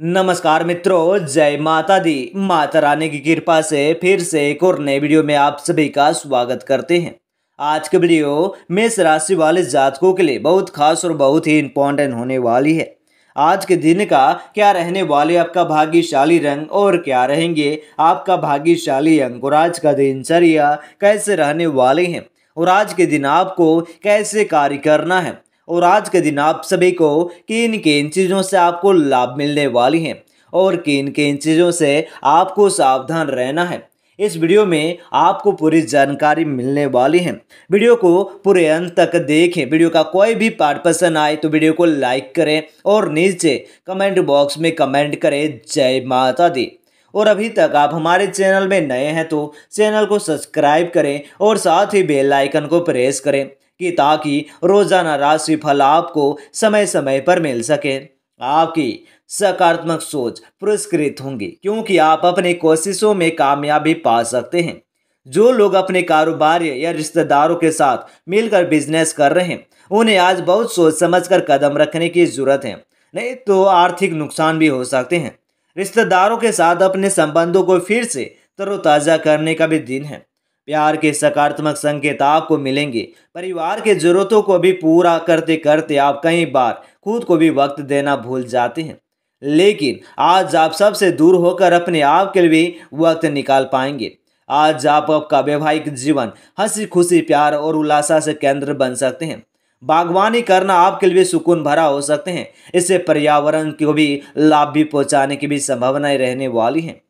नमस्कार मित्रों, जय माता दी। माता रानी की कृपा से फिर से एक और नए वीडियो में आप सभी का स्वागत करते हैं। आज के वीडियो मेष राशि वाले जातकों के लिए बहुत खास और बहुत ही इंपॉर्टेंट होने वाली है। आज के दिन का क्या रहने वाले आपका भाग्यशाली रंग और क्या रहेंगे? आपका भाग्यशाली अंक और आज का दिनचर्या कैसे रहने वाले हैं? और आज के दिन आपको कैसे कार्य करना है? और आज के दिन आप सभी को किन किन चीज़ों से आपको लाभ मिलने वाली हैं और किन किन चीज़ों से आपको सावधान रहना है। इस वीडियो में आपको पूरी जानकारी मिलने वाली है। वीडियो को पूरे अंत तक देखें। वीडियो का कोई भी पार्ट पसंद आए तो वीडियो को लाइक करें और नीचे कमेंट बॉक्स में कमेंट करें, जय माता दी। और अभी तक आप हमारे चैनल में नए हैं तो चैनल को सब्सक्राइब करें और साथ ही बेल आइकन को प्रेस करें। कि ताकि रोज़ाना राशि फल आपको समय समय पर मिल सके। आपकी सकारात्मक सोच पुरस्कृत होंगी, क्योंकि आप अपनी कोशिशों में कामयाबी पा सकते हैं। जो लोग अपने कारोबार या रिश्तेदारों के साथ मिलकर बिज़नेस कर रहे हैं, उन्हें आज बहुत सोच समझकर कदम रखने की ज़रूरत है। नहीं तो आर्थिक नुकसान भी हो सकते हैं। रिश्तेदारों के साथ अपने संबंधों को फिर से तरोताज़ा करने का भी दिन है। प्यार के सकारात्मक संकेत आपको मिलेंगे। परिवार के जरूरतों को भी पूरा करते करते आप कई बार खुद को भी वक्त देना भूल जाते हैं। लेकिन आज आप सबसे दूर होकर अपने आप के लिए वक्त निकाल पाएँगे। आज आप आपका वैवाहिक जीवन हँसी खुशी प्यार और उल्लासा से केंद्र बन सकते हैं। बागवानी करना आपके लिए सुकून भरा हो सकते हैं। इससे पर्यावरण को भी लाभ भी पहुँचाने की भी संभावनाएँ रहने वाली हैं।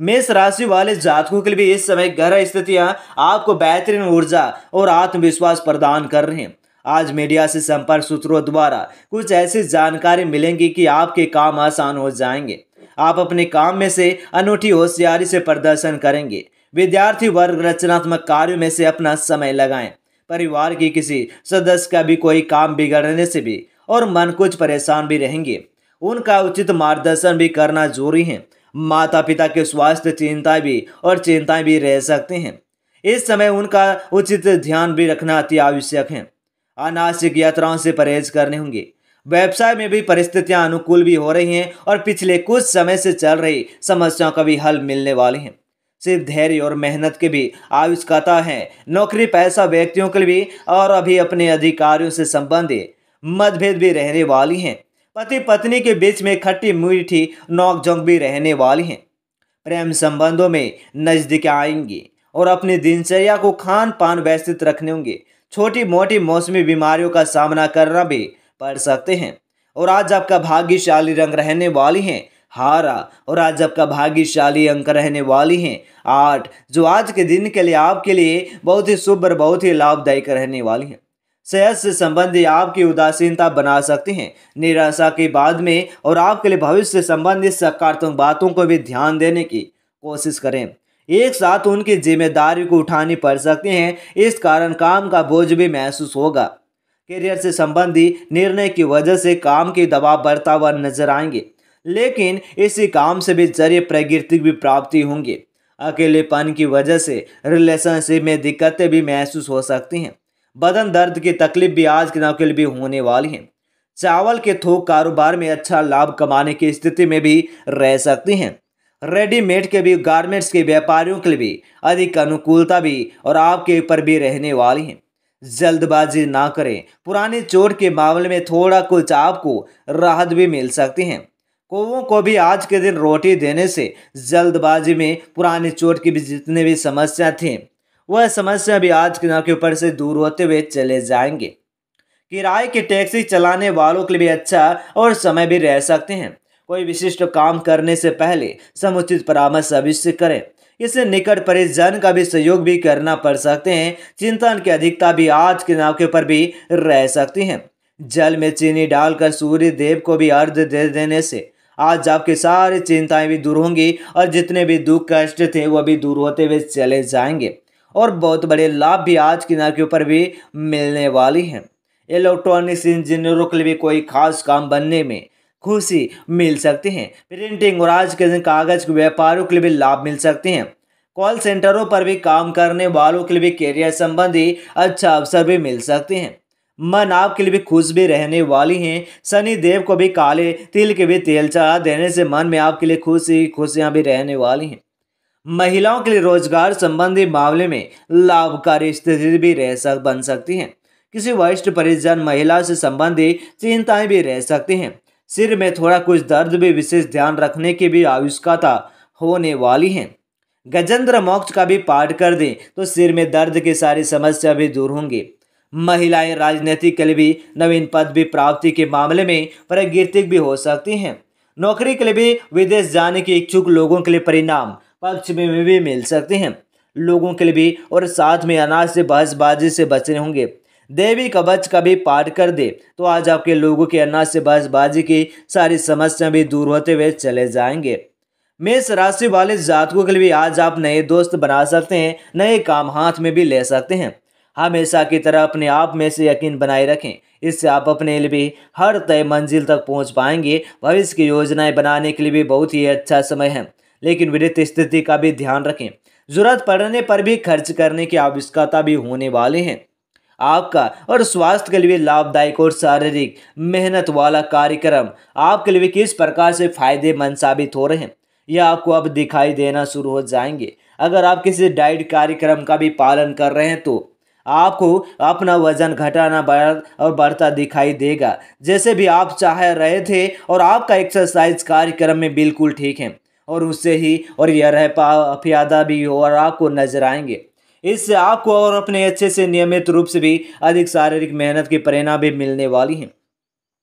मेष राशि वाले जातकों के लिए इस समय ग्रह स्थितियाँ आपको बेहतरीन ऊर्जा और आत्मविश्वास प्रदान कर रहे हैं। आज मीडिया से संपर्क सूत्रों द्वारा कुछ ऐसी जानकारी मिलेंगी कि आपके काम आसान हो जाएँगे। आप अपने काम में से अनूठी होशियारी से प्रदर्शन करेंगे। विद्यार्थी वर्ग रचनात्मक कार्यों में से अपना समय लगाएँ। परिवार की किसी सदस्य का भी कोई काम बिगड़ने से भी और मन कुछ परेशान भी रहेंगे। उनका उचित मार्गदर्शन भी करना ज़रूरी है। माता पिता के स्वास्थ्य चिंताएँ भी और चिंताएँ भी रह सकते हैं। इस समय उनका उचित ध्यान भी रखना अति आवश्यक है। अनावश्यक यात्राओं से परहेज करने होंगे। व्यवसाय में भी परिस्थितियाँ अनुकूल भी हो रही हैं और पिछले कुछ समय से चल रही समस्याओं का भी हल मिलने वाले हैं। सिर्फ़ धैर्य और मेहनत के भी आवश्यकता है। नौकरी, पैसा, व्यक्तियों के लिए और अभी अपने अधिकारियों से संबंधित मतभेद भी रहने वाली हैं। पति पत्नी के बीच में खट्टी मीठी नोकझोंक भी रहने वाली हैं। प्रेम संबंधों में नज़दीक आएँगी और अपनी दिनचर्या को खान पान व्यवस्थित रखने होंगे। छोटी मोटी मौसमी बीमारियों का सामना करना भी पड़ सकते हैं। और आज आपका भाग्यशाली रंग रहने वाली हैं। हारा और आज आपका भाग्यशाली अंक रहने वाली हैं। आठ, जो आज के दिन के लिए आपके लिए बहुत ही शुभ और बहुत ही लाभदायक रहने वाली हैं। सेहत से संबंधी आपकी उदासीनता बना सकती हैं। निराशा के बाद में और आपके लिए भविष्य से संबंधित सकारात्मक बातों को भी ध्यान देने की कोशिश करें। एक साथ उनकी ज़िम्मेदारी को उठानी पड़ सकती हैं। इस कारण काम का बोझ भी महसूस होगा। करियर से संबंधी निर्णय की वजह से काम की दबाव बढ़ता हुआ नज़र आएँगे। लेकिन इसी काम से भी ज़रिए प्रकृति भी प्राप्ति होंगे। अकेलेपन की वजह से रिलेशनशिप में दिक्कतें भी महसूस हो सकती हैं। बदन दर्द की तकलीफ़ भी आज के नाव के लिए भी होने वाली है। चावल के थोक कारोबार में अच्छा लाभ कमाने की स्थिति में भी रह सकती हैं। रेडीमेड के भी, गारमेंट्स के व्यापारियों के लिए भी अधिक अनुकूलता भी और आपके ऊपर भी रहने वाली है। जल्दबाजी ना करें। पुरानी चोट के मामले में थोड़ा कुछ आपको राहत भी मिल सकती है। कौवों को भी आज के दिन रोटी देने से जल्दबाजी में पुरानी चोट की भी जितने भी समस्या थी वह समस्या भी आज के नाव के ऊपर से दूर होते हुए चले जाएँगे। किराए की टैक्सी चलाने वालों के लिए अच्छा और समय भी रह सकते हैं। कोई विशिष्ट काम करने से पहले समुचित परामर्श अवश्य करें। इसे निकट परिजन का भी सहयोग भी करना पड़ सकते हैं। चिंतन की अधिकता भी आज के नाव के ऊपर भी रह सकती है। जल में चीनी डालकर सूर्य देव को भी अर्ध दे देने से आज आपकी सारी चिंताएँ भी दूर होंगी और जितने भी दुख कष्ट थे वह भी दूर होते हुए चले जाएँगे। और बहुत बड़े लाभ भी आज की के ऊपर भी मिलने वाली हैं। इलेक्ट्रॉनिक्स इंजीनियरों के लिए भी कोई खास काम बनने में खुशी मिल सकती है। प्रिंटिंग और आज के दिन कागज़ के व्यापारों के लिए भी लाभ मिल सकते हैं। कॉल सेंटरों पर भी काम करने वालों के लिए भी कैरियर संबंधी अच्छा अवसर भी मिल सकते हैं। मन आपके लिए भी खुश भी रहने वाली हैं। शनि देव को भी काले तिल के भी तेल चढ़ा देने से मन में आपके लिए खुशी खुशियाँ भी रहने वाली हैं। महिलाओं के लिए रोज़गार संबंधी मामले में लाभकारी स्थिति भी रह सक, बन सकती है। किसी वरिष्ठ परिजन महिला से संबंधित चिंताएँ भी रह सकती हैं। सिर में थोड़ा कुछ दर्द भी विशेष ध्यान रखने की भी आवश्यकता होने वाली है। गजेंद्र मोक्ष का भी पाठ कर दें तो सिर में दर्द की सारी समस्या भी दूर होंगी। महिलाएँ राजनीतिक के लिए भी नवीन पद भी प्राप्ति के मामले में प्रगीर्तिक भी हो सकती हैं। नौकरी के लिए भी विदेश जाने के इच्छुक लोगों के लिए परिणाम पक्ष में भी मिल सकते हैं। लोगों के लिए भी और साथ में अनाज से बहसबाजी से बचने होंगे। देवी कवच का भी पाठ कर दे। तो आज आपके लोगों के अनाज से बहसबाजी की सारी समस्या भी दूर होते हुए चले जाएँगे। मेष राशि वाले जातकों के लिए भी आज आप नए दोस्त बना सकते हैं, नए काम हाथ में भी ले सकते हैं। हमेशा की तरह अपने आप में से यकीन बनाए रखें। इससे आप अपने लिए भी हर तय मंजिल तक पहुँच पाएँगे। भविष्य की योजनाएँ बनाने के लिए भी बहुत ही अच्छा समय है। लेकिन वित्तीय स्थिति का भी ध्यान रखें। ज़रूरत पड़ने पर भी खर्च करने की आवश्यकता भी होने वाले हैं। आपका और स्वास्थ्य के लिए लाभदायक और शारीरिक मेहनत वाला कार्यक्रम आपके लिए किस प्रकार से फ़ायदेमंद साबित हो रहे हैं यह आपको अब दिखाई देना शुरू हो जाएँगे। अगर आप किसी डाइट कार्यक्रम का भी पालन कर रहे हैं तो आपको अपना वज़न घटाना बढ़ और बढ़ता दिखाई देगा। जैसे भी आप चाह रहे थे और आपका एक्सरसाइज कार्यक्रम में बिल्कुल ठीक है। और उससे ही और यह रह प्यादा भी और आपको नज़र आएँगे। इससे आपको और अपने अच्छे से नियमित रूप से भी अधिक शारीरिक मेहनत के प्रेरणा भी मिलने वाली हैं।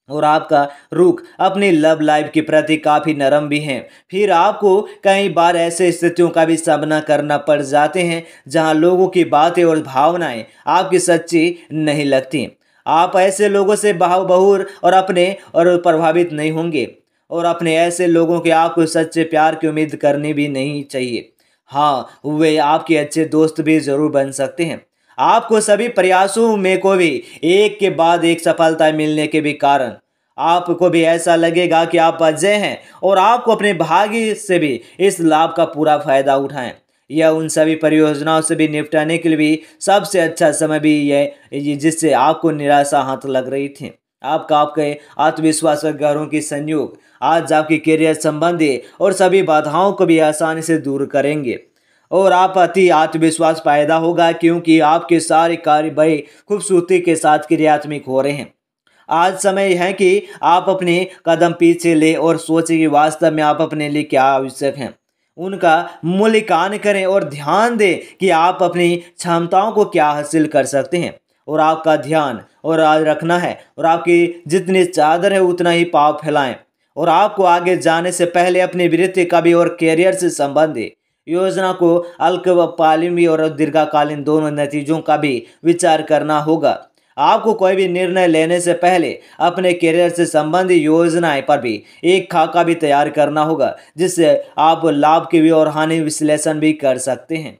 और आपका रुख अपनी लव लाइफ के प्रति काफ़ी नरम भी हैं। फिर आपको कई बार ऐसे स्थितियों का भी सामना करना पड़ जाते हैं, जहाँ लोगों की बातें और भावनाएँ आपकी सच्ची नहीं लगती। आप ऐसे लोगों से बहुर और अपने और प्रभावित नहीं होंगे। और अपने ऐसे लोगों के आपको सच्चे प्यार की उम्मीद करनी भी नहीं चाहिए। हाँ वे आपके अच्छे दोस्त भी ज़रूर बन सकते हैं। आपको सभी प्रयासों में को भी एक के बाद एक सफलता मिलने के भी कारण। आपको भी ऐसा लगेगा कि आप अजय हैं और आपको अपने भाग्य से भी इस लाभ का पूरा फ़ायदा उठाएँ। यह उन सभी परियोजनाओं से भी निपटाने के लिए भी सबसे अच्छा समय भी यह, जिससे आपको निराशा हाथ लग रही थी। आपका आपके आत्मविश्वास और घरों की संयोग आज आपके करियर संबंधी और सभी बाधाओं को भी आसानी से दूर करेंगे। और आप अति आत्मविश्वास पैदा होगा क्योंकि आपके सारे कार्य बड़े खूबसूरती के साथ क्रियात्मक हो रहे हैं। आज समय है कि आप अपने कदम पीछे ले और सोचें कि वास्तव में आप अपने लिए क्या आवश्यक हैं। उनका मूल्यांकन करें और ध्यान दें कि आप अपनी क्षमताओं को क्या हासिल कर सकते हैं। और आपका ध्यान और आज रखना है और आपकी जितनी चादर है, उतना ही पाप फैलाएँ। और आपको आगे जाने से पहले अपनी वृत्ति का भी और कैरियर से संबंधित योजना को अल्पकालीन और दीर्घकालीन दोनों नतीजों का भी विचार करना होगा। आपको कोई भी निर्णय लेने से पहले अपने करियर से संबंधित योजनाएँ पर भी एक खाका भी तैयार करना होगा, जिससे आप लाभ के भी और हानि विश्लेषण भी कर सकते हैं।